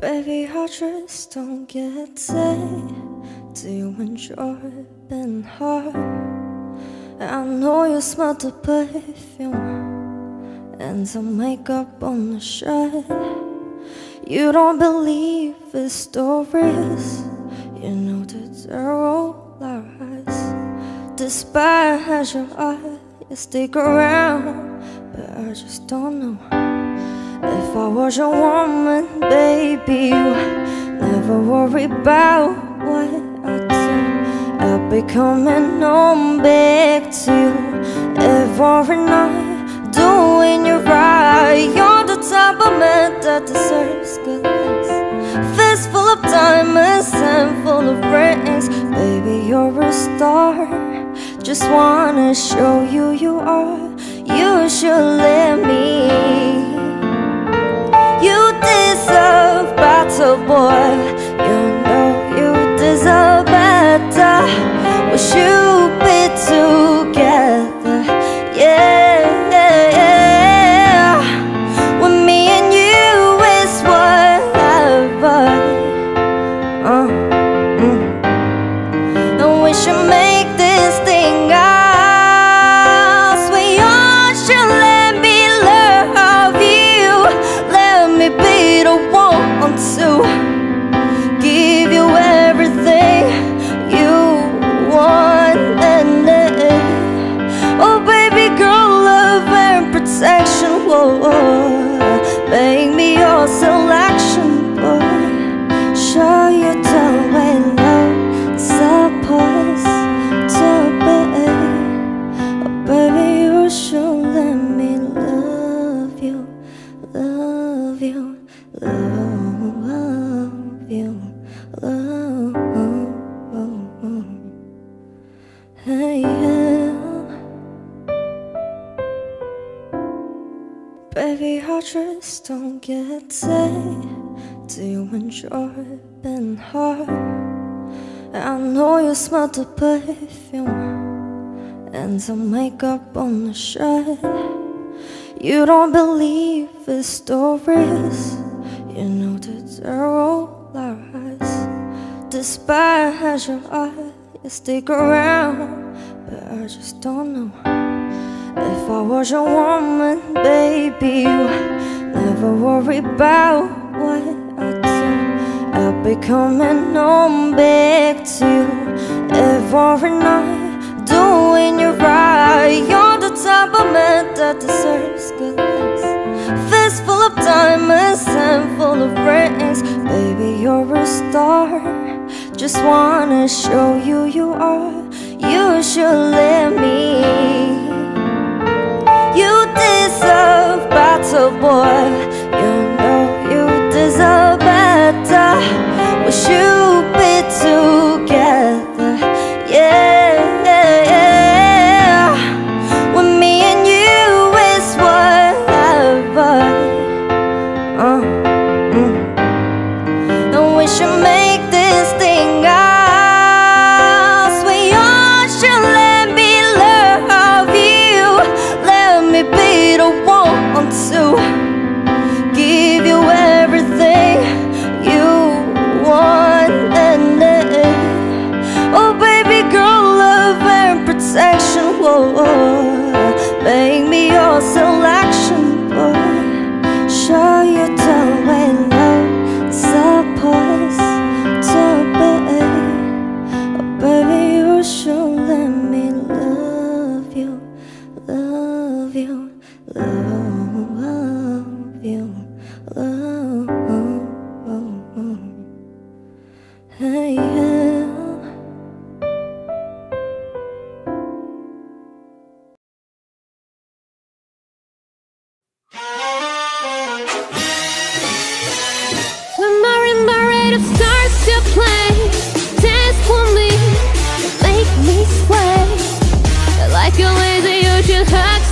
Baby, I just don't get it. Do you enjoy being hard? I know you smell the perfume and the makeup on the shirt. You don't believe the stories. You know that they're all lies. Despite your eyes, stick around, but I just don't know. If I was your woman, baby, you never worry about what I do. I'll be coming home back to you every night, doing you right. You're the type of man that deserves good things. Fist full of diamonds and full of rings, baby, you're a star. Just wanna show you you are. You should let me. Deserve better, boy. You know you deserve better. We should be together, being hard? I know you smell the perfume and the makeup on the shirt. You don't believe the stories. You know that they're all lies. Despite your eyes, you stick around, but I just don't know. If I was your woman, baby, you never worry about what be coming home back to you every night, doing you right. You're the type of man that deserves good things. Fist full of diamonds and full of rings, baby, you're a star. Just wanna show you you are. You should let me. You deserve better, boy. Protection. Whoa,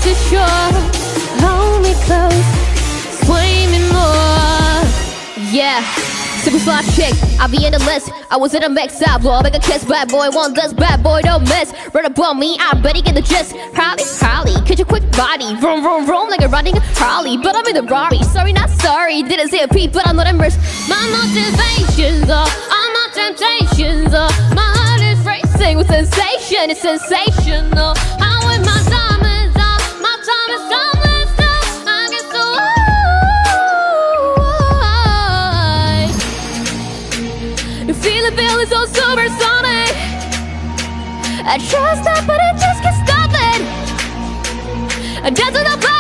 to shore. Hold me close, sway me more. Yeah. Super fly chick, I'll be in the list. I was in a mix up, blow make a kiss. Bad boy, want this, bad boy, don't miss. Run up on me, I'm ready get the gist. Probably, probably catch a quick body. Vroom, vroom, vroom, like a running Harley. But I'm in the Rari. Sorry, not sorry. Didn't say a peep, but I'm not immersed. My motivations are, all my temptations are. My heart is racing with sensation. It's sensational. I I trust that, but it just can't stop. I dance to the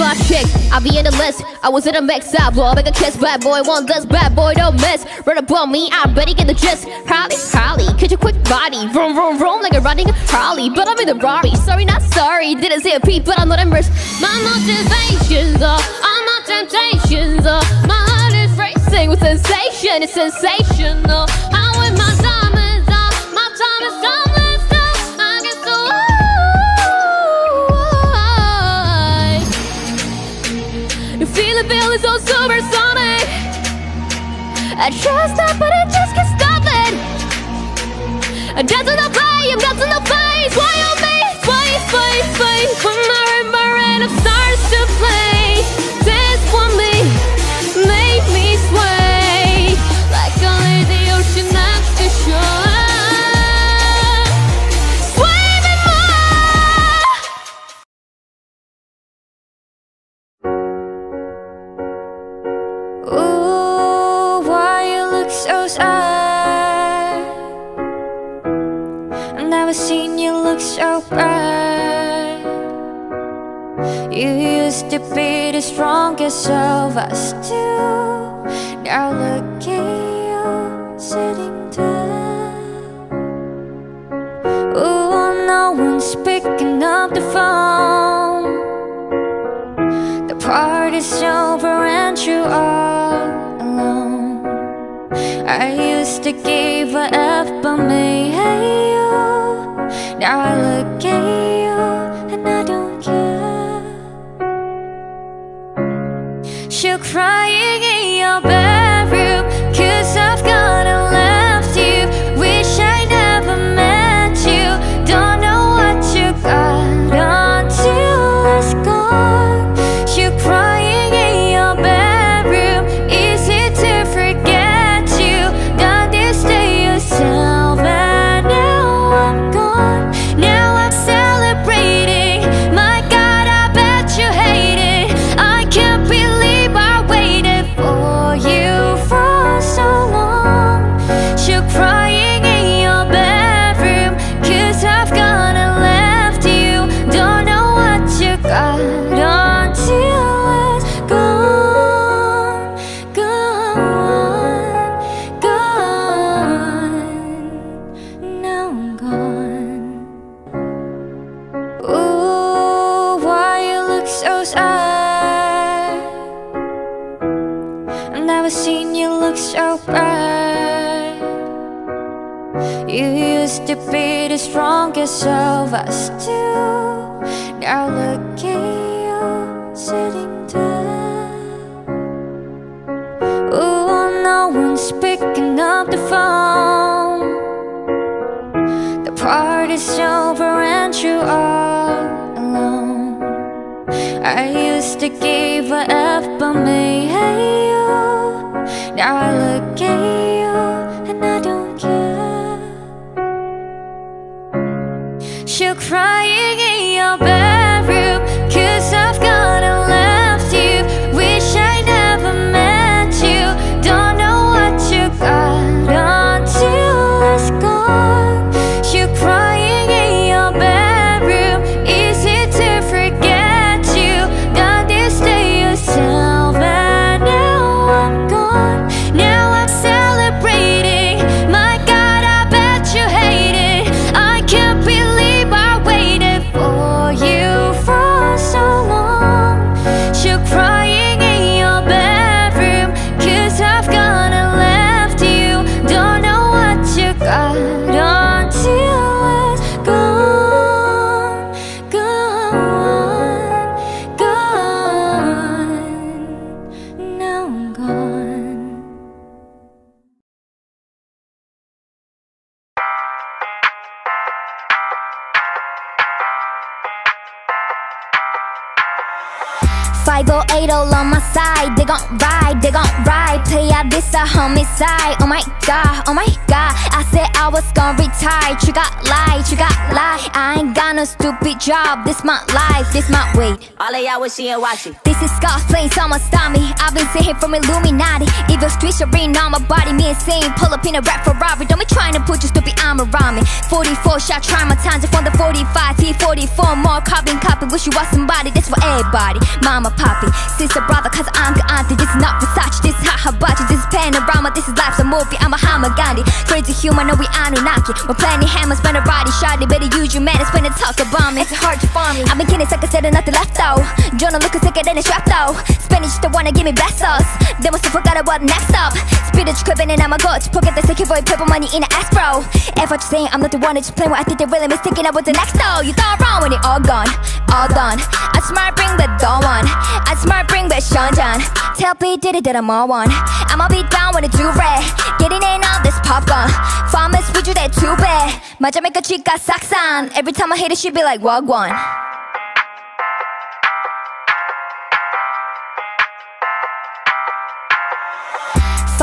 fly chick, I'll be in the list. I was in a mix up, blow make a kiss, bad boy, want this, bad boy, don't miss. Run up on me, I bet he get the gist. Harley, Harley, catch a quick body, vroom, vroom, vroom, like a running Harley. But I'm in the Rari, sorry, not sorry, didn't say a peep, but I'm not immersed. My motivations are, all my temptations are. My heart is racing with sensation, it's sensational. I'm I trust that, but it just can't stop it. I dance to the play, I'm dancing the face. Why on me? Face, face, face. When my red of stars to phone. The party's over and you are alone. I used to give a F but me, hey you. Now I look at you and I don't care. She'll crying never seen you look so bright. You used to be the strongest of us two. Now look at you sitting down. Ooh, no one's picking up the phone. The party's over and you are alone. I used to give a F but me. Now I look at you and I don't care. You're crying in your bedroom gon' ride, they gon' ride. Play out this a homicide. Oh my god, oh my god. I said was gon' retire. You got lie, you got lie I ain't got no stupid job. This my life, this my way. All of y'all wishing and watching. This is God's plane, someone stop me. I've been sitting from Illuminati. Evil streets arena on my body Me insane, pull up in a rap Ferrari. Don't be trying to put your stupid arm around me. 44 shot try my traumatized from the 45 T44 more carbon copy Wish you was somebody, this for everybody. Mama, poppy, sister, brother Cause I'm the auntie. This is not Versace, this is Hahabachi This is panorama, this is life's a movie I'm a Hama Gandhi. Crazy human, no we Anunnaki We're planning hammers, spend a body shot Better use your manners when they talk about me It's hard to farm me I've been kidding, I said, nothing left though. Jonah looking sicker than a strap though. Spanish don't wanna give me best sauce. They must have forgot about next up? Spiritual cribbing and I'm a god Pocket the second boy, purple money in the ass bro. If I'm just saying I'm not the one that just playing what I think they really mistaken. About the next though. You thought wrong when it all gone, all done. I smart bring the dawn one I smart bring the Sean John. Tell P did it that I'm all one. I'ma be down when it do red. Getting in all this popcorn. Farmers with you that too bad 맞아 make a chica saksan Every time I hit it she be like wagwan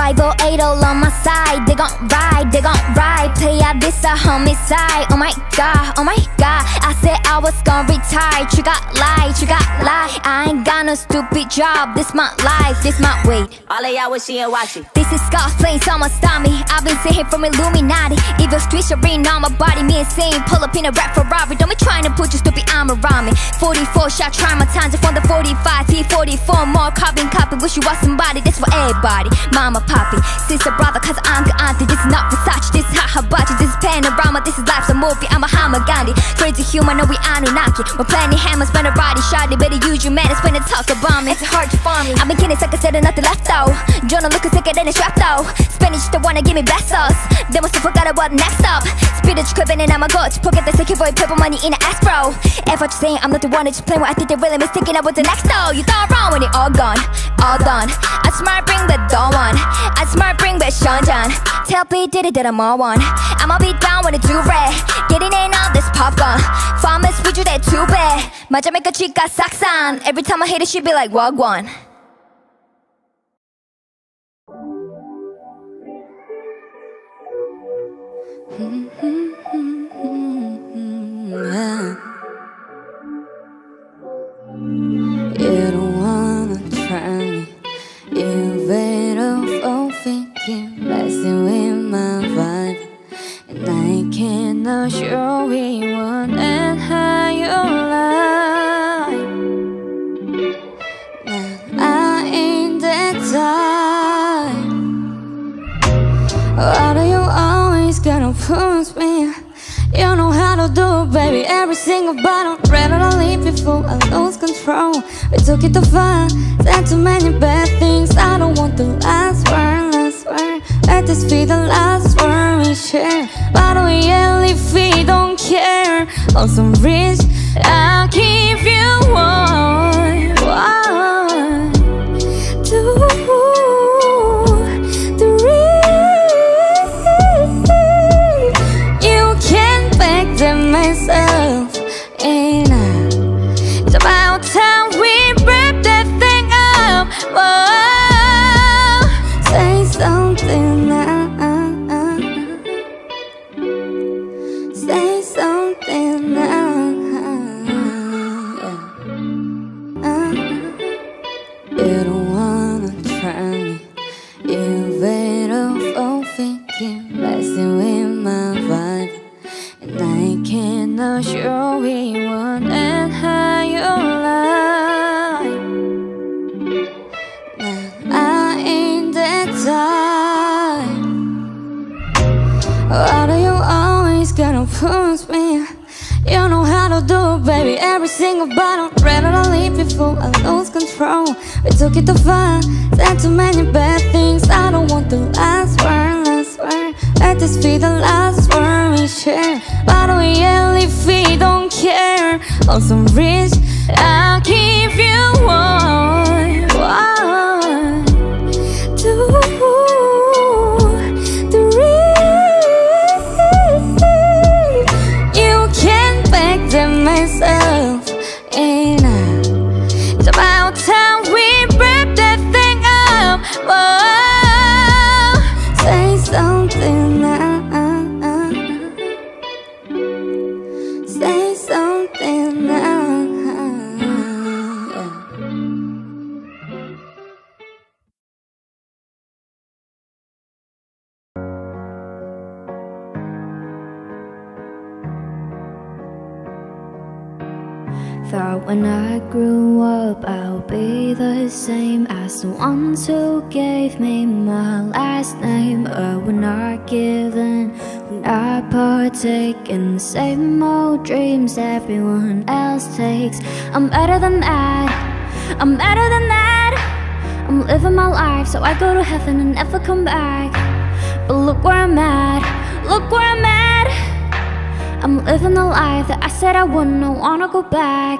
Five oh eight all on my side. They gon' ride, they gon' ride. Play out this a homicide Oh my god, oh my god. I said I was gon' retire. You got lie, you got lie I ain't got no stupid job. This my life, this my way. All of y'all wishing and watching. This is God's plane, someone stop me. I've been sitting from Illuminati. Evil streets arena on my body. Me insane, pull up in a rap Ferrari. Don't be trying to put your stupid arm around me. 44 shot try my times. Traumatized from the 45 T44 more carbon copy Wish you was somebody, this for everybody. Mama, sister, brother Cause I'm the auntie. This is not Versace, this is Hahabachi This is panorama, this is life's a movie I'm a Hama Gandhi. Crazy human, no we Anunnaki. We're planning hammers, spend a body shot better use your manners when they talk about me. It's hard to find me. I've been like I said, nothing left though Jonah looking sicker than a strap though Spanish don't wanna give me best sauce. They must have forgot about next up Spiritual cribbing and I'm a god Pocket the second boy, purple money in the ass bro. If I'm just saying I'm not the one that just playing what I think they really mistaken. About the next though You thought wrong when it all gone, all done I smart bring the dawn one I smart bring the John Tell P did it that I'm all one I'ma be down when it do red Getting in all this popcorn Farmers with you that too bad 맞아 make a chica saksan Every time I hit it she be like wagwan You don't wanna messing with my vibe. And I cannot show want and how you lie. Nah, I ain't that type. Why do you always gotta push me? You know how to do it, baby. Every single bottle, ready to leave before I lose control. We took it too far, said too many bad things. I don't want the last word, this be the last word we share. Do we yell if we don't care? On some rich, I'll keep you warm. Always me? You know how to do it, baby. Every single bottle, ready to leave before I lose control. We took it too far, said too many bad things. I don't want the last word, last word. Let this be the last word we share. Do we if we don't care? Some rich, I'll keep you warm. Ones who gave me my last name. But we're not given, I partake in the same old dreams everyone else takes. I'm better than that, I'm better than that. I'm living my life so I go to heaven and never come back. But look where I'm at, look where I'm at. I'm living the life that I said I wouldn't, I wanna go back.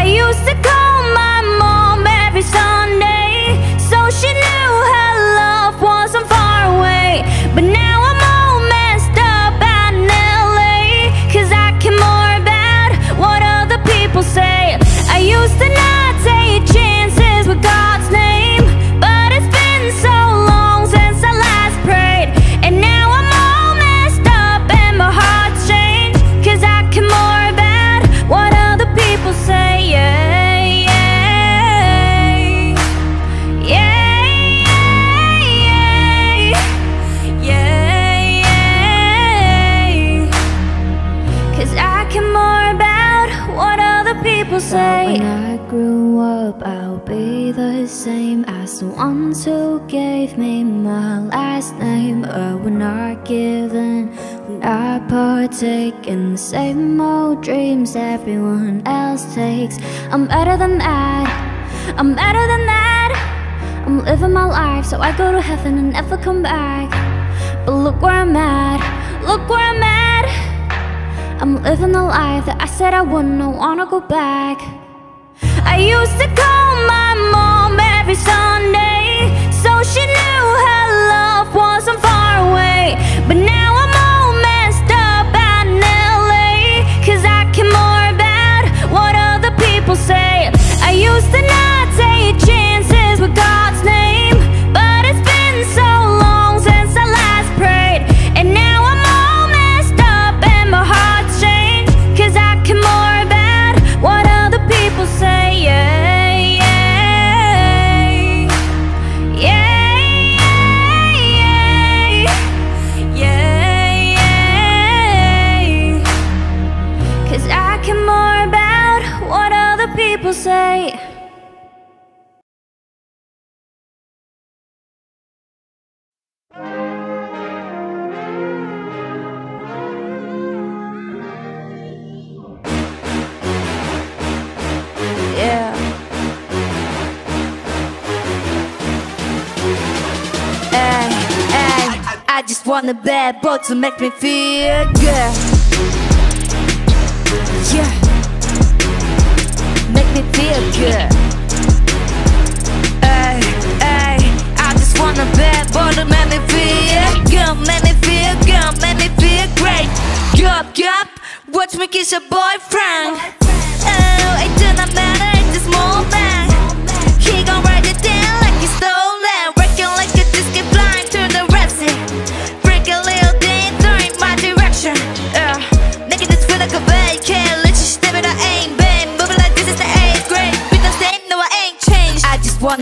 I used to call my mom every Sunday So she knew her love wasn't far away But now partake in the same old dreams everyone else takes. I'm better than that, I'm better than that. I'm living my life so I go to heaven and never come back. But look where I'm at, look where I'm at. I'm living the life that I said I wouldn't, I wanna go back. I used to call my mom every Sunday So she knew her love wasn't far away. But now I'm just want a bad boy to make me feel good. Yeah. Make me feel good. Ay, ay, I just want a bad boy to make me feel good. Make me feel good. Make me feel great. Yup, yup. Watch me kiss your boyfriend.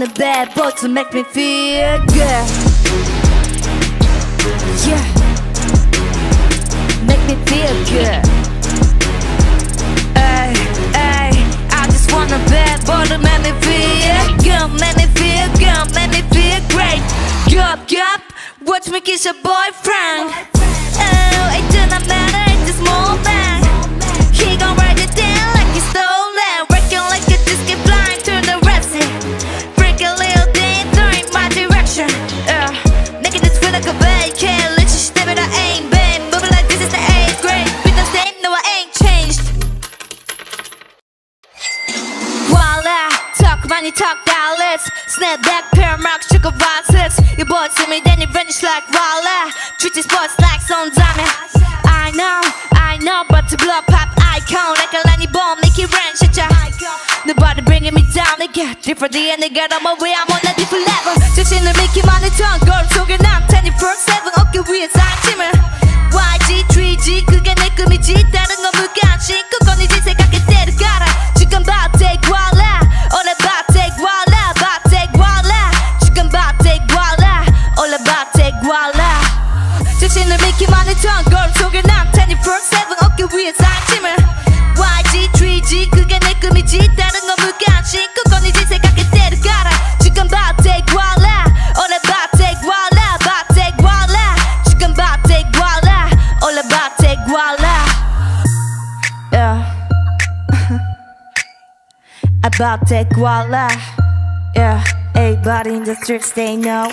I a bad boy to make me feel good. Yeah, make me feel good. Ay, ay, I just want a bad boy to make me feel good, make me feel good, make me feel great. Yup, yup, watch me kiss your boyfriend. Oh, it do not matter, it's just moment. He get on my way, I'm on a different level. 자신을 믿기만 했던 걸 속 About that guala. Yeah, everybody in the streets they know.